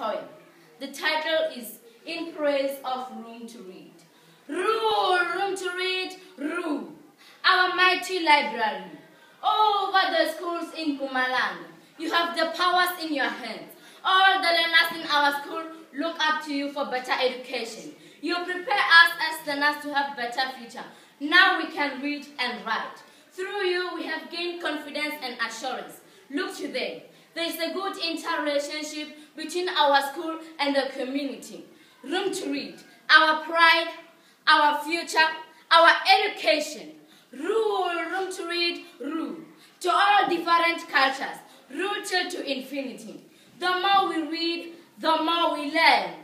poem. The title is In Praise of Room to Read. Rule, room to read, rule. Our mighty library. Over the schools in Mpumalanga, you have the powers in your hands. All the learners in our school look up to you for better education. You prepare us as learners to have better future. Now we can read and write. Through you, we have gained confidence and assurance. Look to today. There is a good interrelationship between our school and the community. Room to read, our pride, our future, our education. Rule, room to read, rule. To all different cultures, rooted to infinity. The more we read, the more we learn.